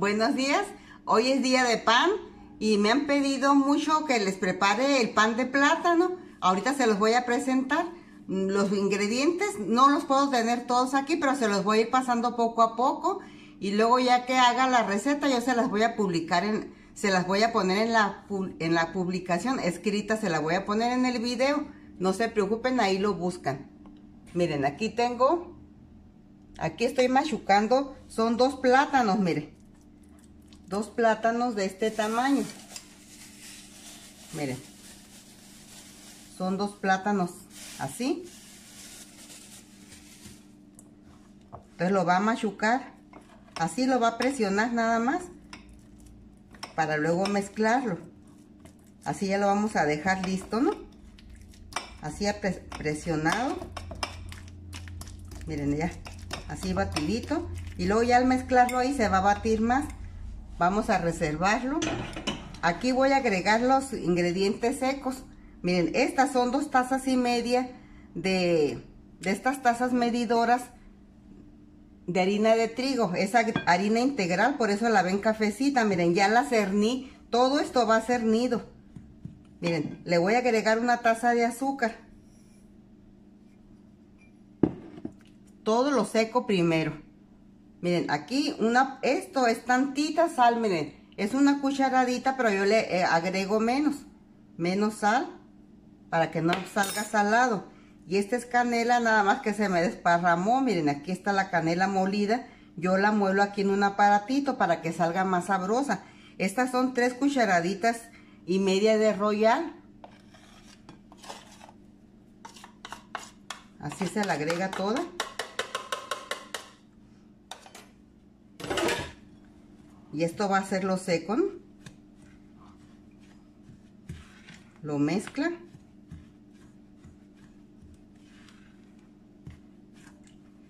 Buenos días, hoy es día de pan y me han pedido mucho que les prepare el pan de plátano. Ahorita se los voy a presentar. Los ingredientes no los puedo tener todos aquí, pero se los voy a ir pasando poco a poco. Y luego ya que haga la receta, yo se las voy a publicar en, se las voy a poner en la, en la publicación escrita, se la voy a poner en el video. No se preocupen, ahí lo buscan. Miren, aquí tengo, aquí estoy machucando, son dos plátanos, miren dos plátanos de este tamaño. Miren. Son dos plátanos así. Entonces lo va a machucar. Así lo va a presionar nada más. Para luego mezclarlo. Así ya lo vamos a dejar listo, ¿no? Así presionado. Miren ya. Así batidito. Y luego ya al mezclarlo ahí se va a batir más Vamos a reservarlo. Aquí voy a agregar los ingredientes secos. Miren, estas son dos tazas y media de, de estas tazas medidoras de harina de trigo. Es harina integral, por eso la ven cafecita. Miren, ya la cerní. Todo esto va a ser nido. Miren, le voy a agregar una taza de azúcar. Todo lo seco primero. Miren, aquí una, esto es tantita sal, miren. Es una cucharadita, pero yo le eh, agrego menos. Menos sal para que no salga salado. Y esta es canela nada más que se me desparramó. Miren, aquí está la canela molida. Yo la muelo aquí en un aparatito para que salga más sabrosa. Estas son tres cucharaditas y media de royal. Así se la agrega toda. Y esto va a ser lo seco, Lo mezcla.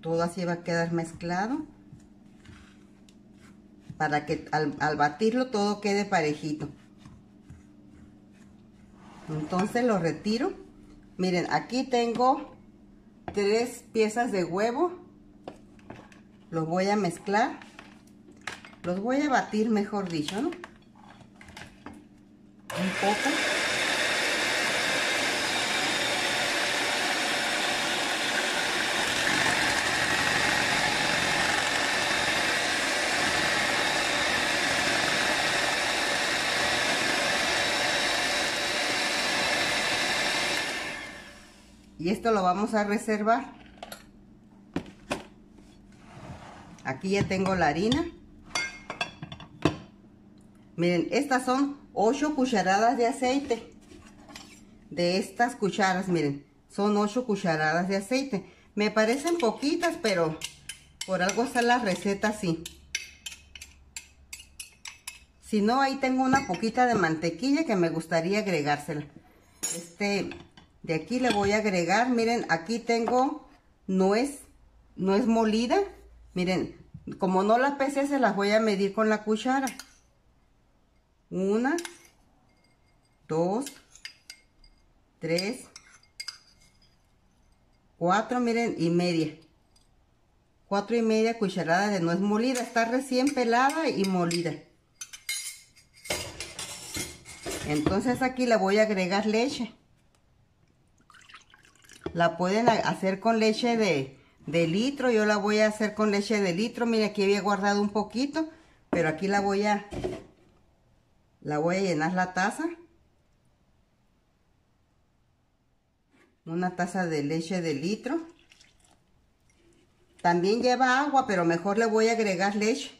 Todo así va a quedar mezclado. Para que al, al batirlo todo quede parejito. Entonces lo retiro. Miren, aquí tengo tres piezas de huevo. Los voy a mezclar. Los voy a batir, mejor dicho, ¿no? Un poco. Y esto lo vamos a reservar. Aquí ya tengo la harina. Miren, estas son 8 cucharadas de aceite. De estas cucharas, miren, son 8 cucharadas de aceite. Me parecen poquitas, pero por algo está la receta así. Si no, ahí tengo una poquita de mantequilla que me gustaría agregársela. Este, de aquí le voy a agregar, miren, aquí tengo nuez, nuez molida. Miren, como no la pesé, se las voy a medir con la cuchara. Una, dos, tres, cuatro, miren, y media. Cuatro y media cucharadas de nuez molida. Está recién pelada y molida. Entonces aquí le voy a agregar leche. La pueden hacer con leche de, de litro. Yo la voy a hacer con leche de litro. Mire, aquí había guardado un poquito. Pero aquí la voy a la voy a llenar la taza. Una taza de leche de litro. También lleva agua, pero mejor le voy a agregar leche.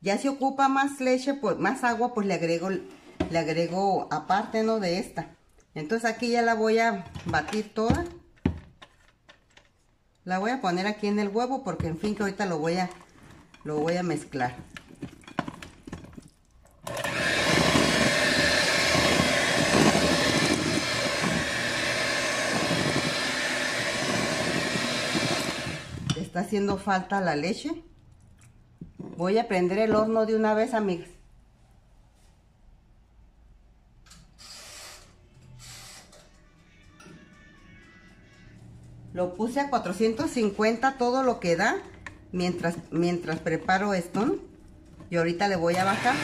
Ya si ocupa más leche, pues más agua, pues le agrego, le agrego aparte, ¿no? De esta. Entonces aquí ya la voy a batir toda. La voy a poner aquí en el huevo porque en fin que ahorita lo voy a, lo voy a mezclar. está haciendo falta la leche. Voy a prender el horno de una vez, amigas. Lo puse a 450 todo lo que da mientras, mientras preparo esto. Y ahorita le voy a bajar.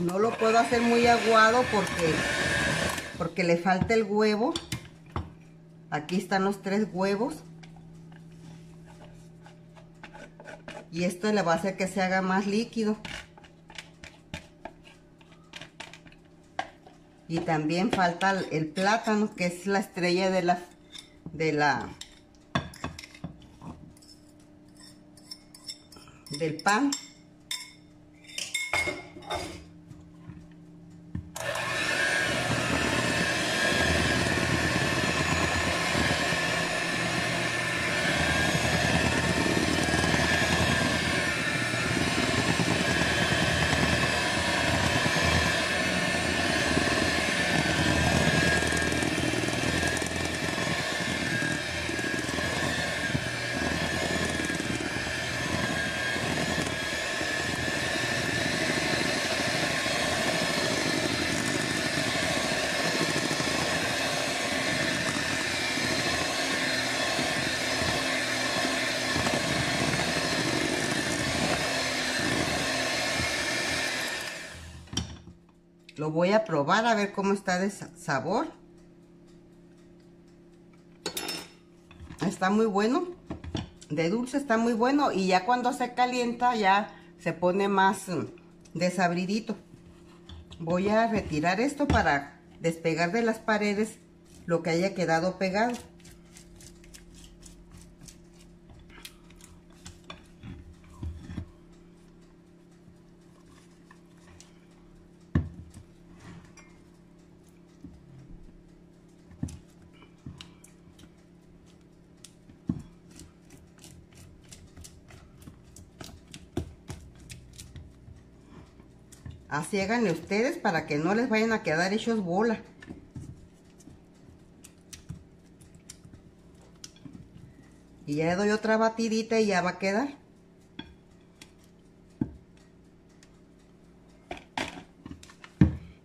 No lo puedo hacer muy aguado porque porque le falta el huevo. Aquí están los tres huevos. Y esto le va a hacer que se haga más líquido. Y también falta el plátano que es la estrella de la de la del pan Lo voy a probar a ver cómo está de sabor. Está muy bueno. De dulce está muy bueno. Y ya cuando se calienta ya se pone más mm, desabridito. Voy a retirar esto para despegar de las paredes lo que haya quedado pegado. Así ustedes para que no les vayan a quedar hechos bola. Y ya le doy otra batidita y ya va a quedar.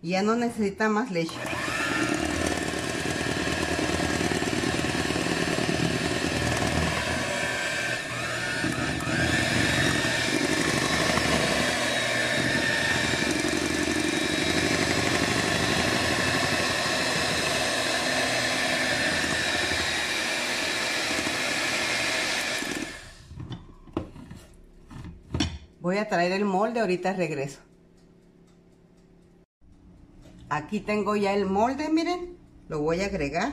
Y ya no necesita más leche. Voy a traer el molde, ahorita regreso. Aquí tengo ya el molde, miren. Lo voy a agregar.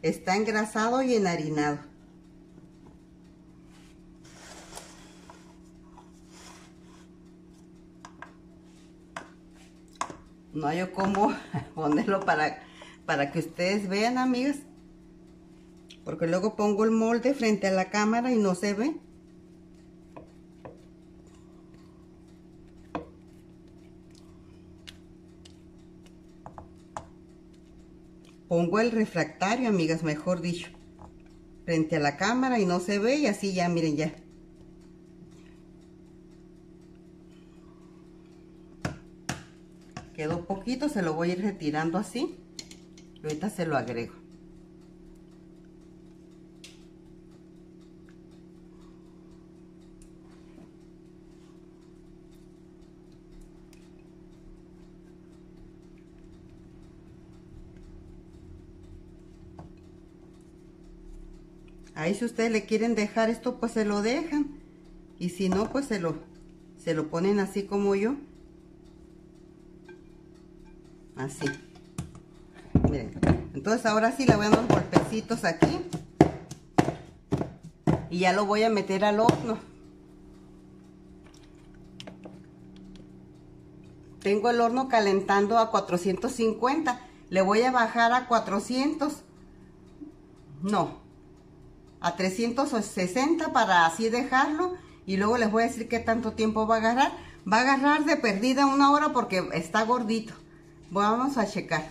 Está engrasado y enharinado. No hay cómo ponerlo para, para que ustedes vean, amigas. Porque luego pongo el molde frente a la cámara y no se ve. Pongo el refractario, amigas, mejor dicho. Frente a la cámara y no se ve y así ya, miren ya. Quedó poquito, se lo voy a ir retirando así. Y ahorita se lo agrego. Ahí si ustedes le quieren dejar esto, pues se lo dejan. Y si no, pues se lo, se lo ponen así como yo. Así. Miren. Entonces ahora sí le voy a dar golpecitos aquí. Y ya lo voy a meter al horno. Tengo el horno calentando a 450. Le voy a bajar a 400. No, a 360 para así dejarlo y luego les voy a decir qué tanto tiempo va a agarrar Va a agarrar de perdida una hora porque está gordito. Vamos a checar.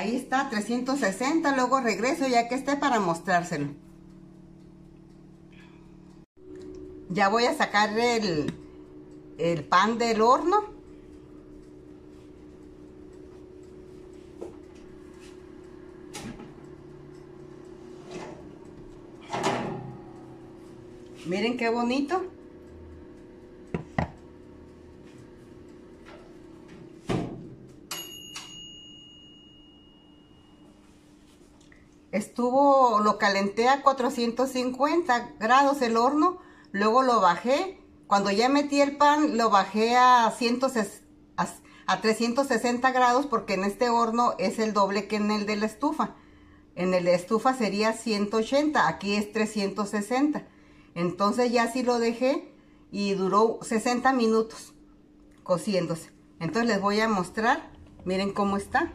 Ahí está, 360, luego regreso ya que esté para mostrárselo. Ya voy a sacar el, el pan del horno. Miren qué bonito. Estuvo, lo calenté a 450 grados el horno, luego lo bajé. Cuando ya metí el pan, lo bajé a, a, a 360 grados porque en este horno es el doble que en el de la estufa. En el de estufa sería 180, aquí es 360. Entonces ya así lo dejé y duró 60 minutos cociéndose. Entonces les voy a mostrar, miren cómo está.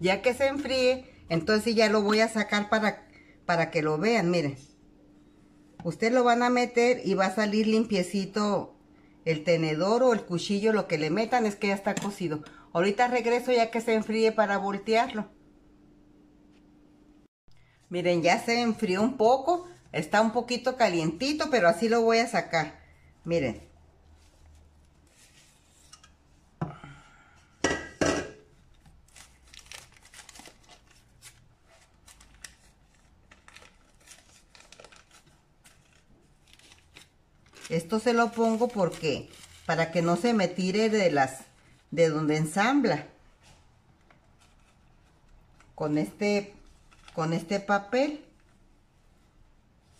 Ya que se enfríe, entonces ya lo voy a sacar para, para que lo vean, miren. Ustedes lo van a meter y va a salir limpiecito el tenedor o el cuchillo, lo que le metan es que ya está cocido. Ahorita regreso ya que se enfríe para voltearlo. Miren, ya se enfrió un poco. Está un poquito calientito, pero así lo voy a sacar. Miren. Esto se lo pongo porque para que no se me tire de las de donde ensambla. Con este con este papel.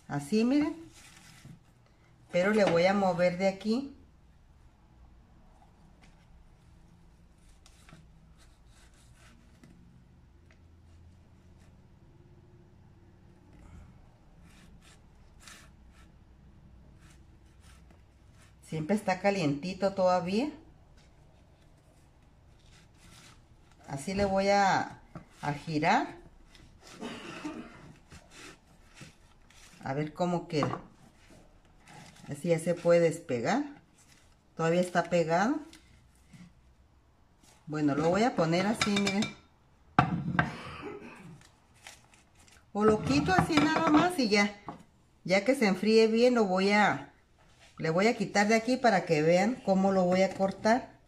Así, miren. Pero le voy a mover de aquí Siempre está calientito todavía. Así le voy a, girar. A ver cómo queda. Así ya se puede despegar. Todavía está pegado. Bueno, lo voy a poner así, miren. O lo quito así nada más y ya. Ya que se enfríe bien, lo voy a le voy a quitar de aquí para que vean cómo lo voy a cortar.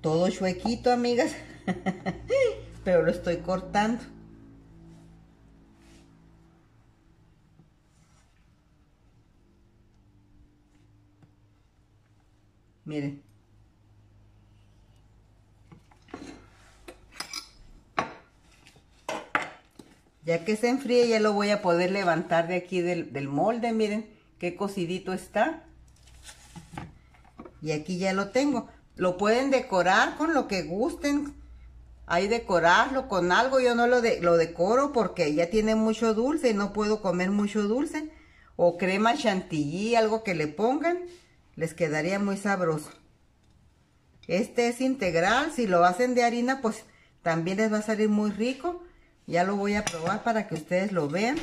Todo chuequito, amigas. Pero lo estoy cortando. Miren. Ya que se enfríe ya lo voy a poder levantar de aquí del, molde, miren qué cocidito está. Y aquí ya lo tengo. Lo pueden decorar con lo que gusten. Hay decorarlo con algo. Yo no lo, lo decoro porque ya tiene mucho dulce y no puedo comer mucho dulce. O crema chantilly, algo que le pongan. Les quedaría muy sabroso. Este es integral. Si lo hacen de harina, pues también les va a salir muy rico. Ya lo voy a probar para que ustedes lo vean.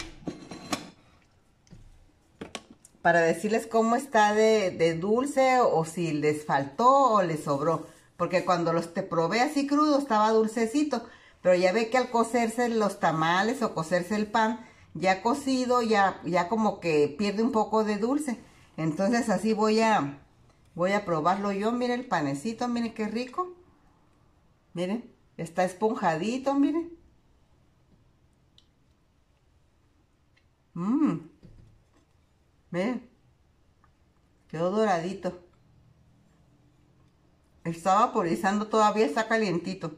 Para decirles cómo está de, dulce o si les faltó o les sobró. Porque cuando los te probé así crudo estaba dulcecito. Pero ya ve que al cocerse los tamales o cocerse el pan, ya cocido, ya, ya como que pierde un poco de dulce. Entonces así voy a, voy a probarlo yo. Miren el panecito, miren qué rico. Miren, está esponjadito, miren. Mmm. Miren. Quedó doradito. Está vaporizando todavía, está calientito.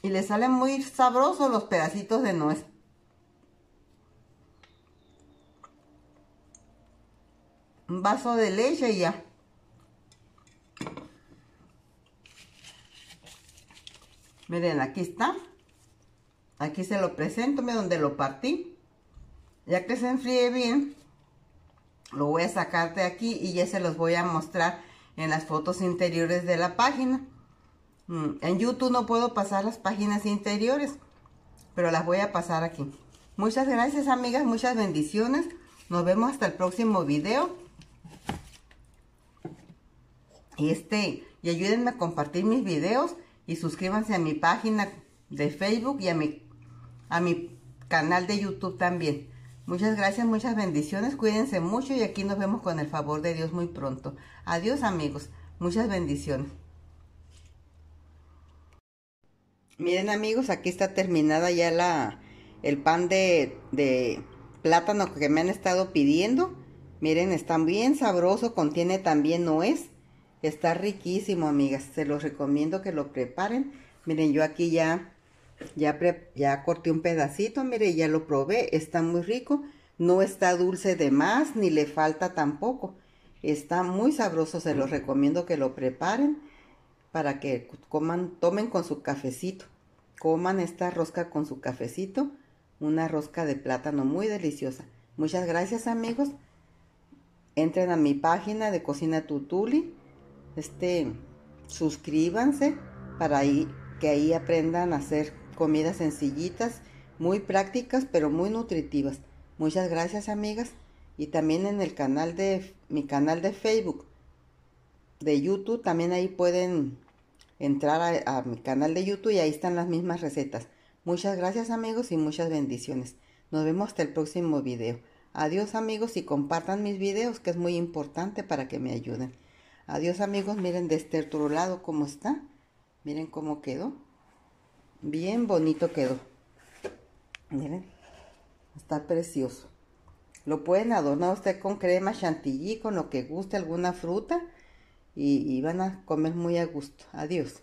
Y le salen muy sabrosos los pedacitos de nuez. Un vaso de leche y ya. Miren, aquí está. Aquí se lo presento, mira donde lo partí. Ya que se enfríe bien, lo voy a sacar de aquí y ya se los voy a mostrar en las fotos interiores de la página. Mm, en YouTube no puedo pasar las páginas interiores, pero las voy a pasar aquí. Muchas gracias amigas, muchas bendiciones. Nos vemos hasta el próximo video. Y este, y ayúdenme a compartir mis videos y suscríbanse a mi página de Facebook y a mi, a mi canal de YouTube también. Muchas gracias, muchas bendiciones, cuídense mucho y aquí nos vemos con el favor de Dios muy pronto. Adiós amigos, muchas bendiciones. Miren amigos, aquí está terminada ya la, el pan de, de plátano que me han estado pidiendo. Miren, está bien sabroso, contiene también nuez. Está riquísimo, amigas. Se los recomiendo que lo preparen. Miren, yo aquí ya, ya, ya corté un pedacito. Miren, ya lo probé. Está muy rico. No está dulce de más, ni le falta tampoco. Está muy sabroso. Se los recomiendo que lo preparen para que coman, tomen con su cafecito. Coman esta rosca con su cafecito una rosca de plátano muy deliciosa. Muchas gracias amigos. Entren a mi página de Cocina Tutuli. Este, suscríbanse para ahí, que ahí aprendan a hacer comidas sencillitas, muy prácticas, pero muy nutritivas. Muchas gracias amigas. Y también en el canal de, mi canal de Facebook, de YouTube, también ahí pueden entrar a mi canal de YouTube y ahí están las mismas recetas. Muchas gracias amigos y muchas bendiciones. Nos vemos hasta el próximo video. Adiós amigos y compartan mis videos que es muy importante para que me ayuden. Adiós amigos, miren de este otro lado cómo está. Miren cómo quedó. Bien bonito quedó. Miren, está precioso. Lo pueden adornar usted con crema chantilly, con lo que guste, alguna fruta. Y, y van a comer muy a gusto. Adiós.